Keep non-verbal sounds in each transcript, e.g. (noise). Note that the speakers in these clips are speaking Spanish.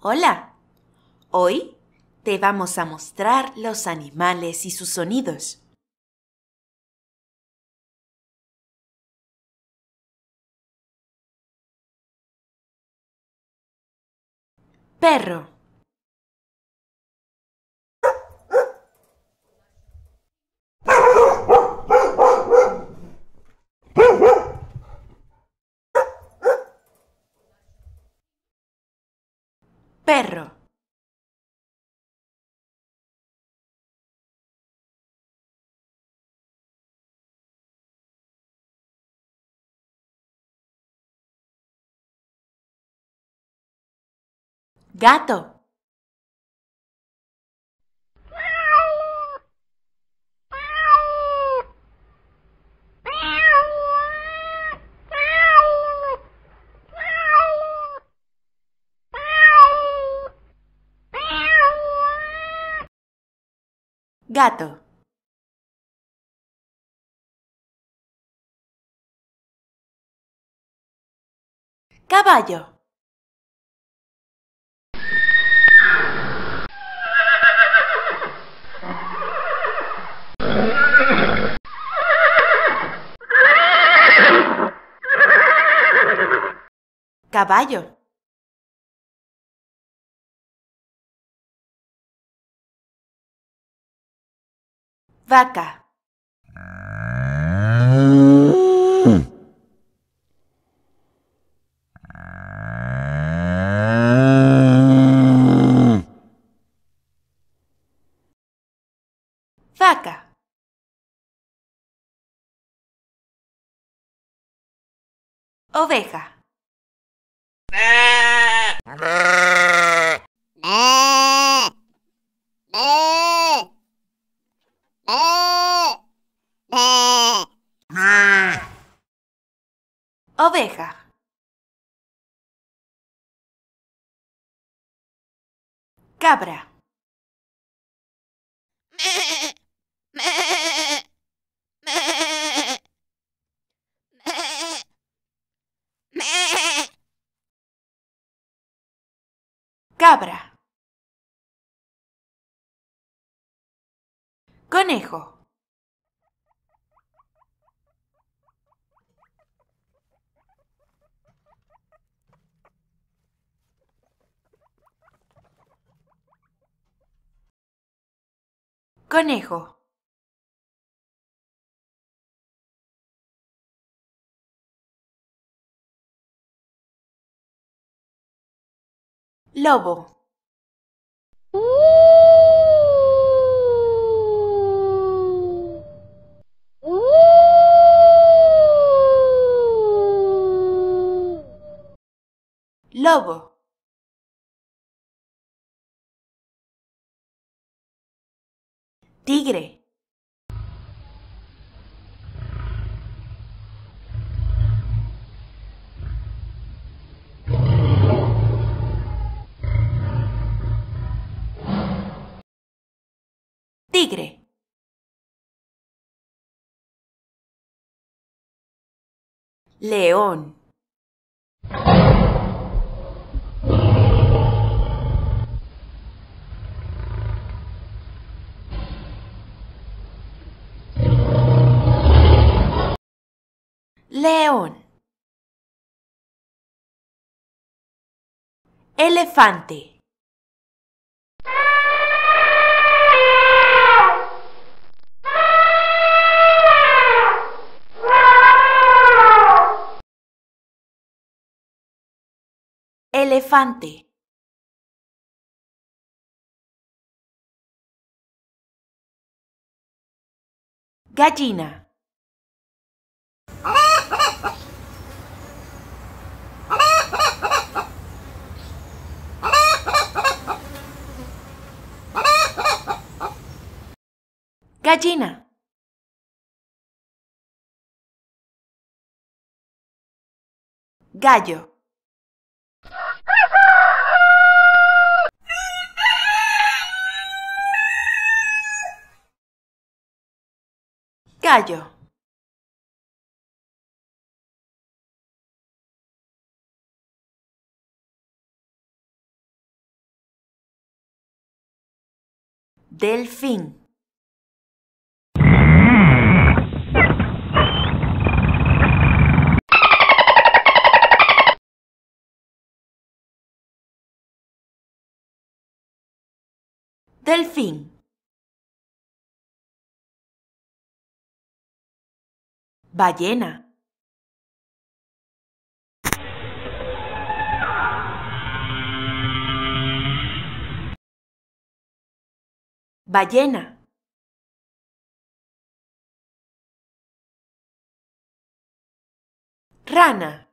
Hola. Hoy te vamos a mostrar los animales y sus sonidos. Perro. Perro. Gato. Gato. Caballo. Caballo. Vaca. Vaca. Oveja. Cabra. Cabra. Conejo. Conejo. Lobo. Lobo. Tigre. Tigre. León. León. Elefante. Elefante. Gallina. Gallina. Gallo. Gallo. Delfín. Delfín. Ballena. Ballena. Rana.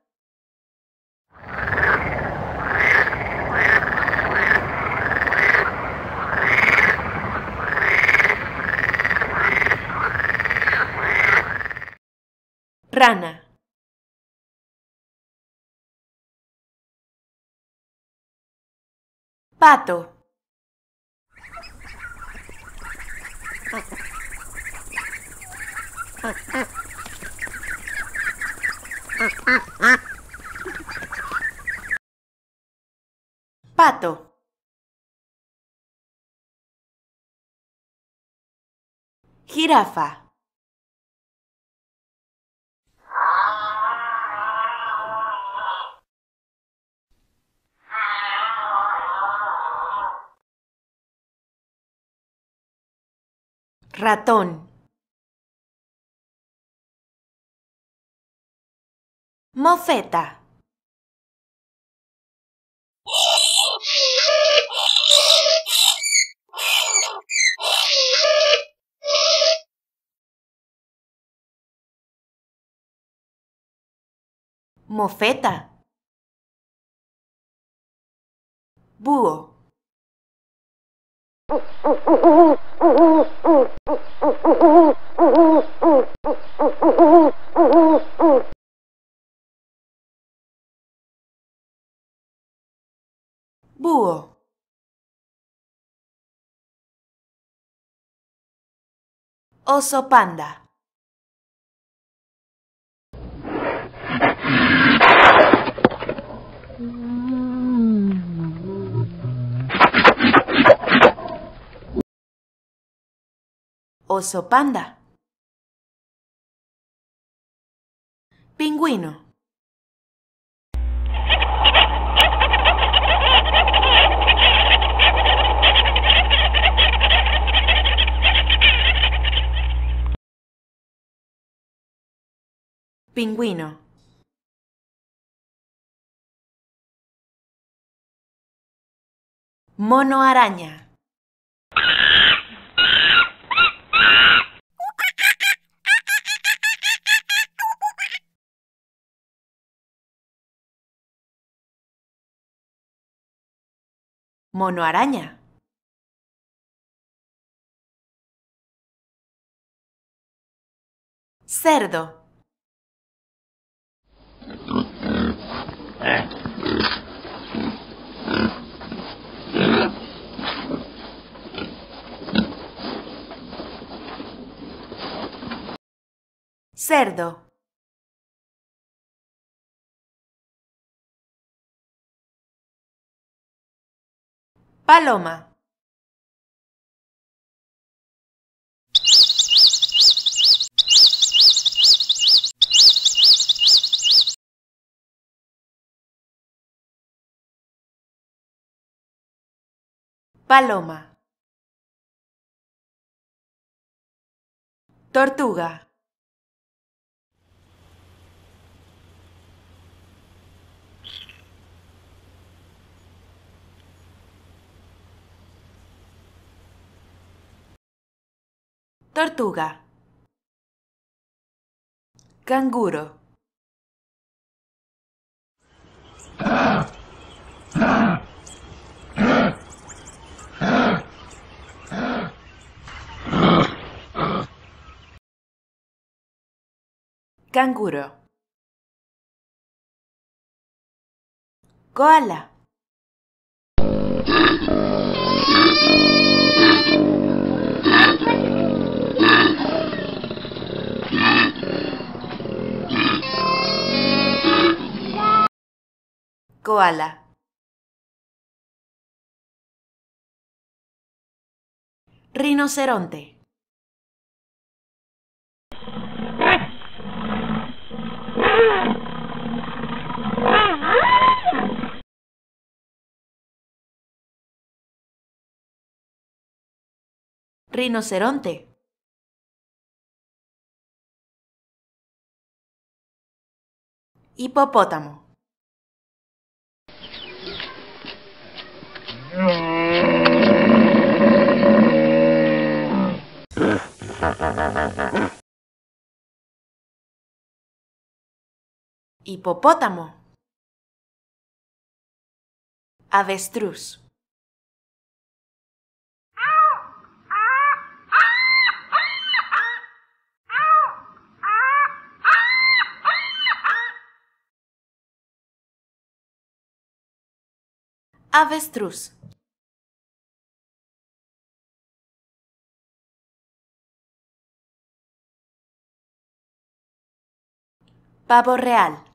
Rana. Pato. Pato. Jirafa. Ratón. Mofeta. Mofeta. Búho. Búho. Oso panda. Oso panda. Pingüino. Pingüino. Mono araña. Mono araña. Cerdo. Cerdo. Paloma. Paloma. Tortuga. Tortuga. Canguro. Canguro. Koala. Koala. Rinoceronte. Rinoceronte. Hipopótamo. Hipopótamo. Avestruz. Avestruz. Pavo real.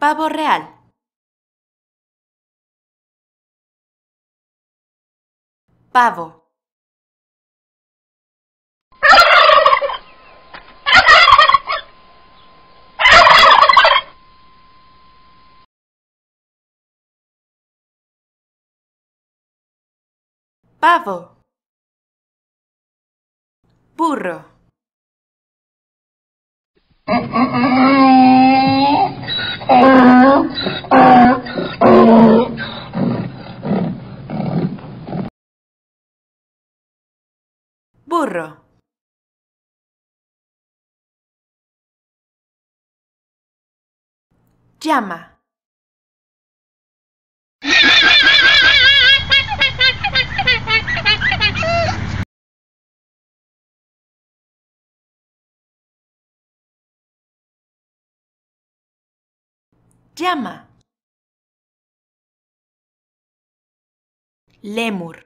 Pavo real. Pavo. Pavo. Burro. (laughs) Burro. Llama. Llama. Lemur.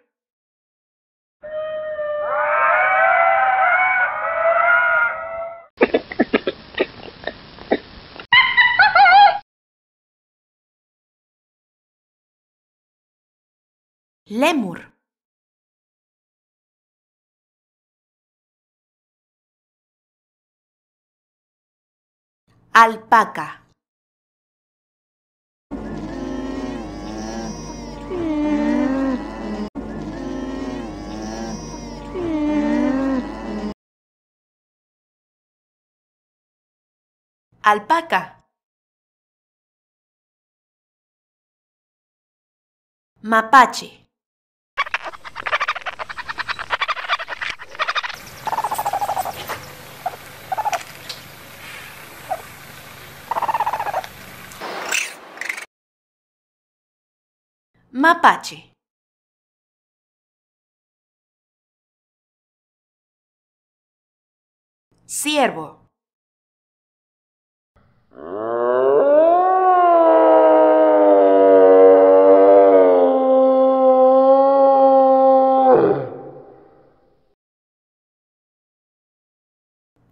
Lemur. Alpaca. Alpaca. Mapache. Mapache. Ciervo.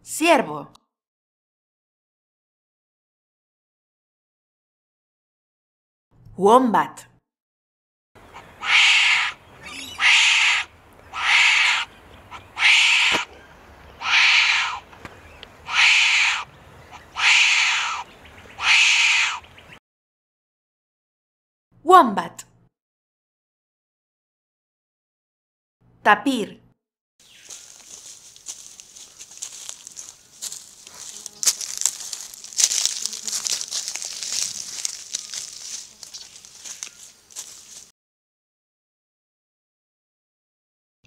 Ciervo. Wombat. Wombat. Tapir.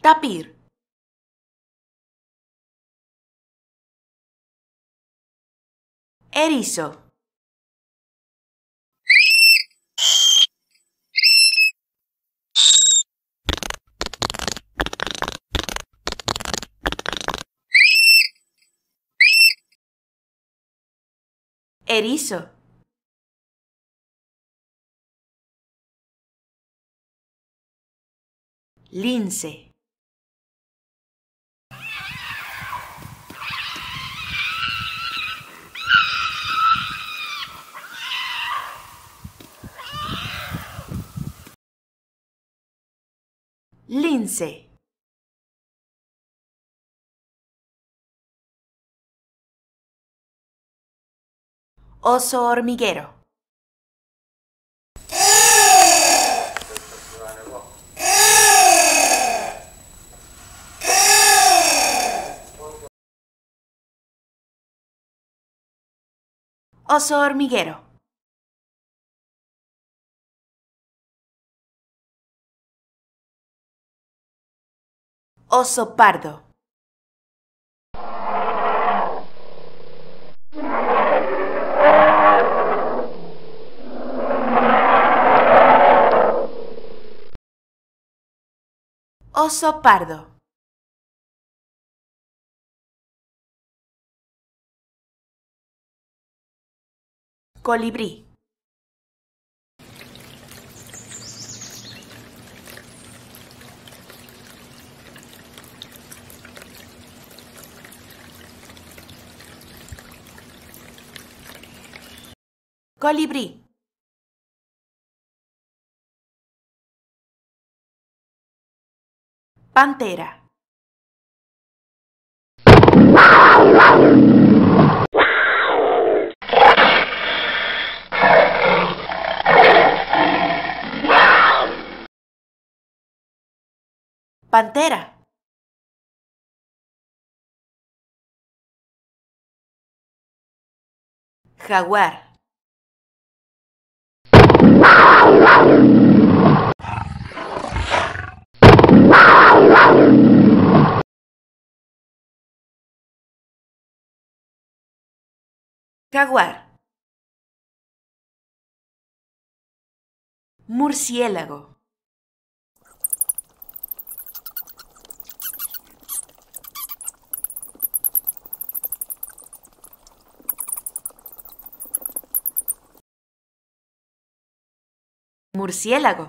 Tapir. Erizo. erizo. Lince. Lince. Oso hormiguero, oso hormiguero, oso pardo, oso pardo, colibrí, colibrí, pantera, pantera, jaguar, murciélago, murciélago,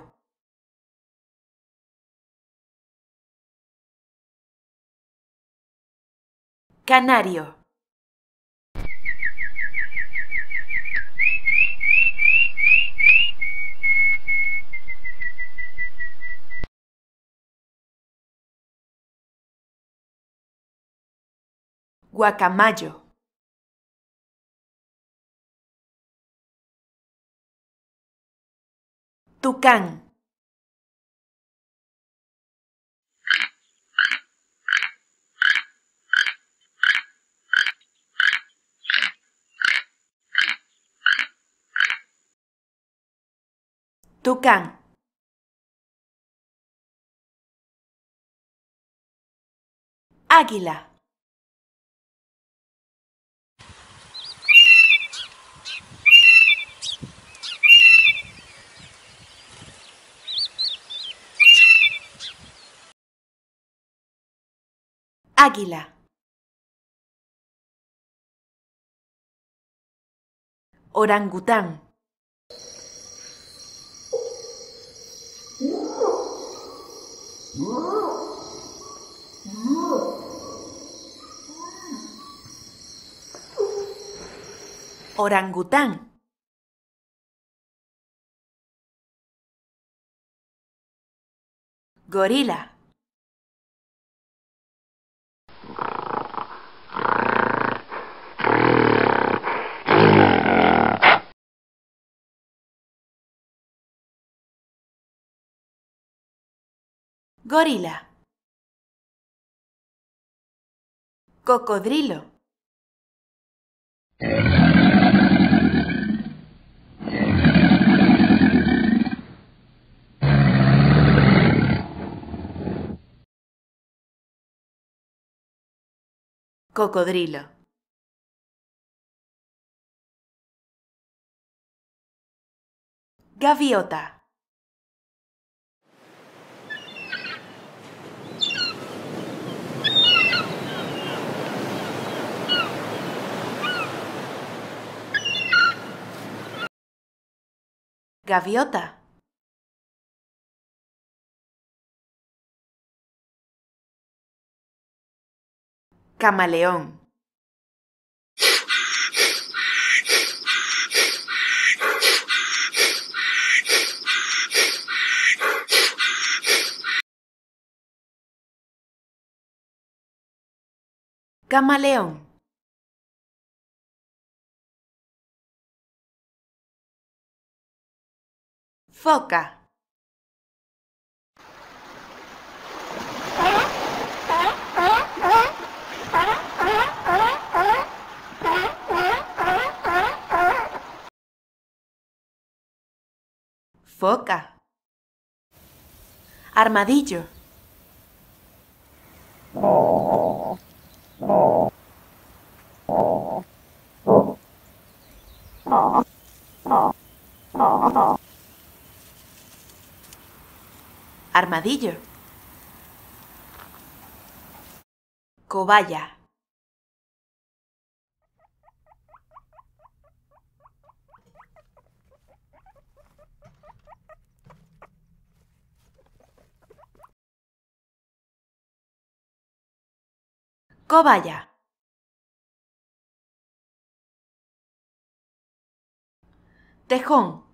canario, guacamayo, tucán, tucán, águila, águila, orangután, orangután, gorila, gorila, cocodrilo, cocodrilo, gaviota, Gaviota. Camaleón. Camaleón. Foca. Foca. Armadillo. Armadillo. Cobaya. Cobaya. Tejón.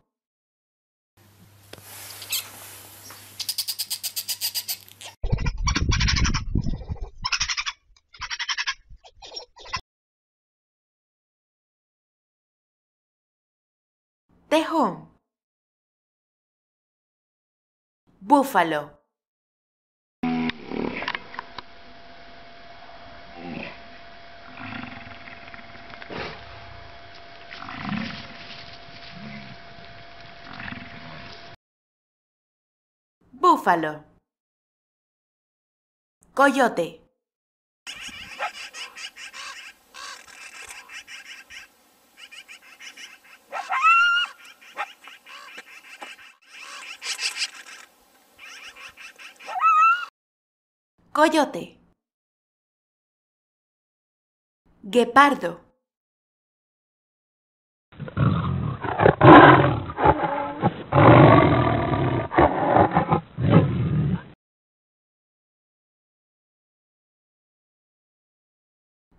Tejón. Búfalo. Búfalo. Coyote. Coyote. Guepardo.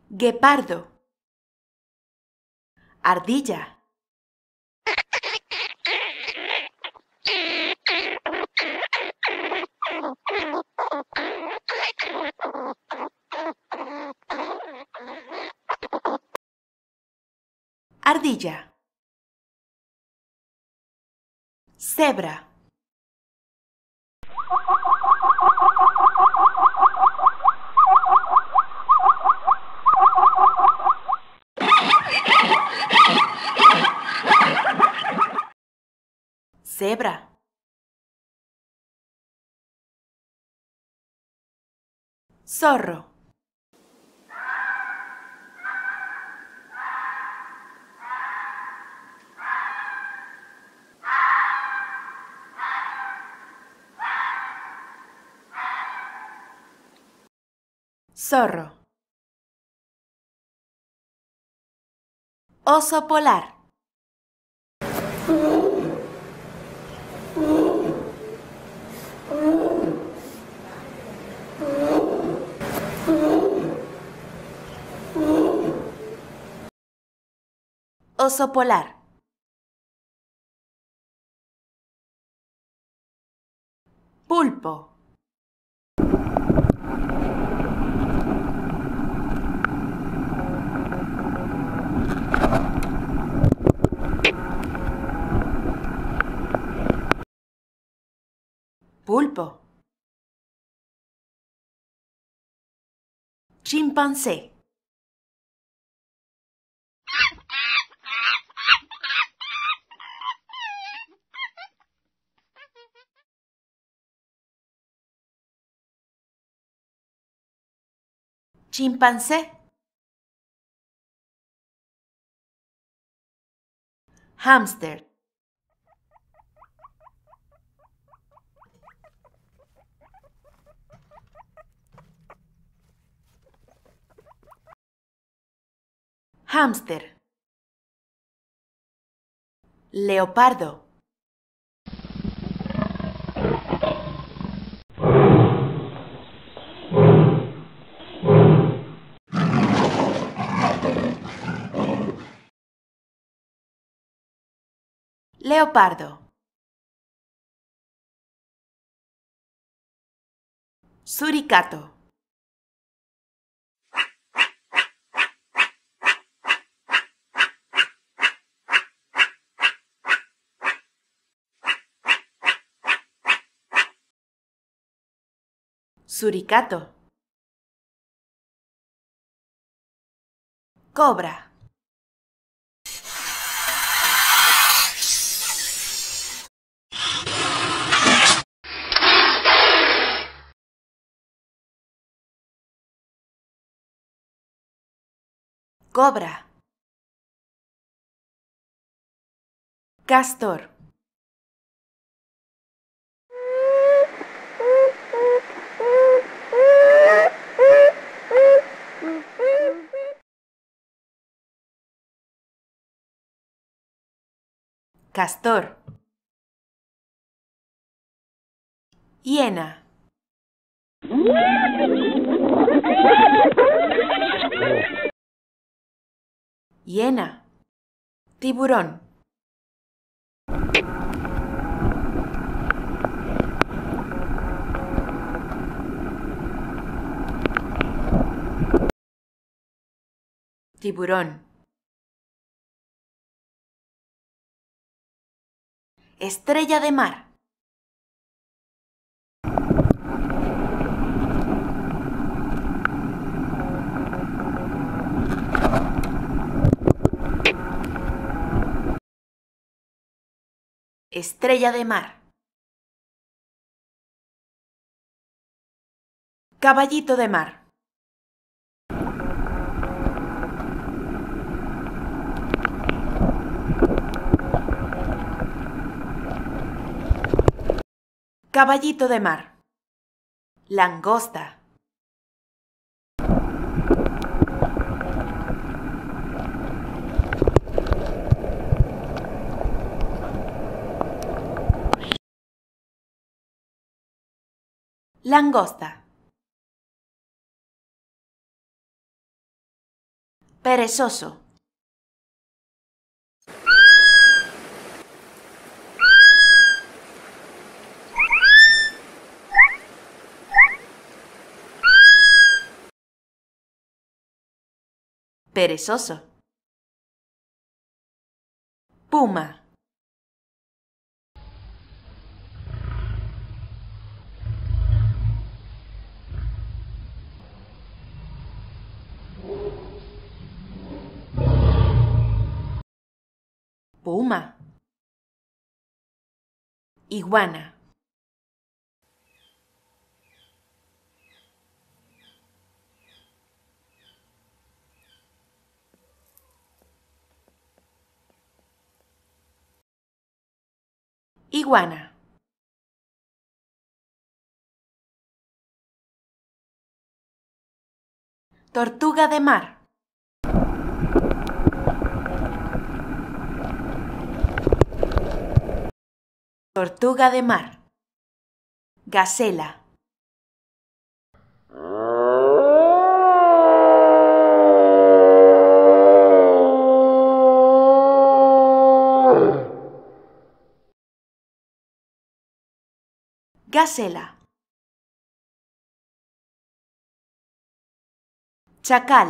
Guepardo. Ardilla. Ardilla. Cebra. Cebra. Zorro. Zorro. Oso polar. Oso polar. Pulpo. Pulpo. Chimpancé. Chimpancé. Hámster. Hámster. Leopardo. Leopardo. Suricato. Suricato. Cobra. Cobra. Castor. Castor. Hiena. Hiena. Tiburón. Tiburón. Estrella de mar. Estrella de mar. Caballito de mar. Caballito de mar. Langosta. Langosta. Perezoso. Perezoso. Puma. Puma. Iguana. Iguana. Tortuga de mar. Tortuga de mar. Gacela. Gacela. Chacal.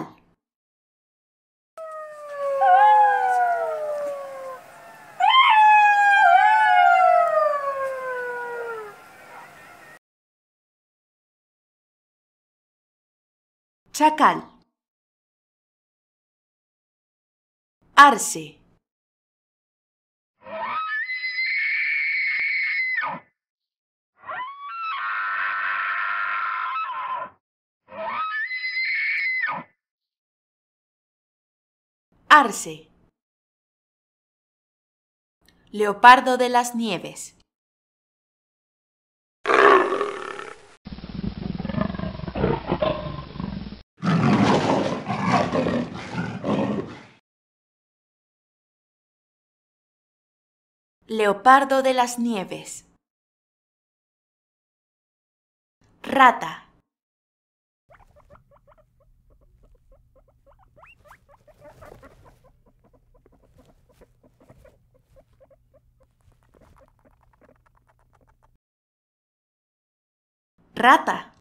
Chacal. Arce. Leopardo de las nieves. Leopardo de las nieves. Rata. Rata.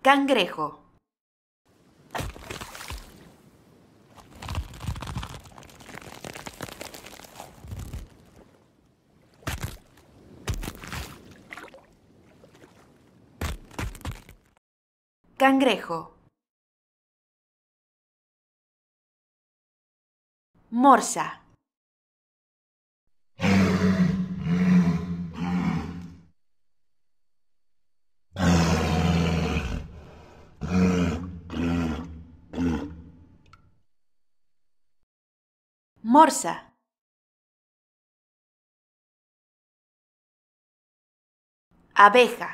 Cangrejo. Cangrejo. Morsa. Morsa. Abeja.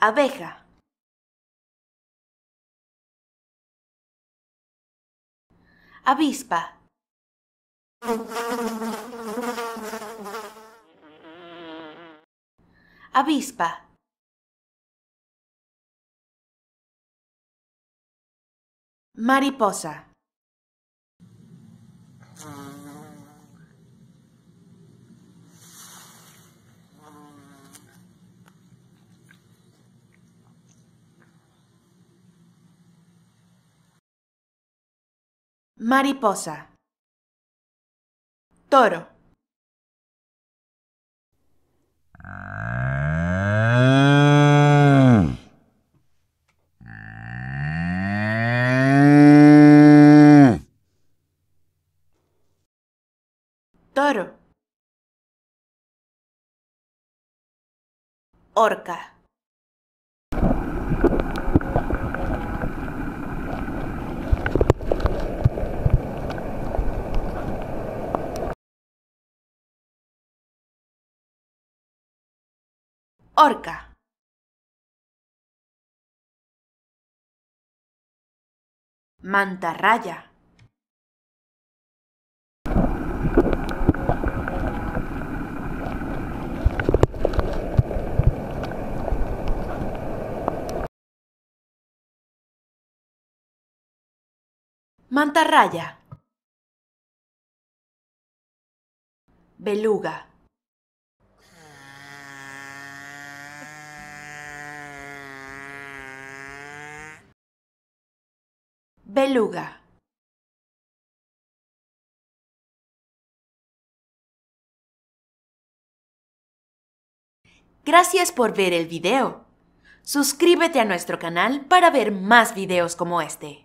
Abeja. Avispa. Avispa. Mariposa. Mariposa. Toro. Toro. Orca. Orca. Mantarraya. Mantarraya. Beluga. Beluga. Gracias por ver el video. Suscríbete a nuestro canal para ver más videos como este.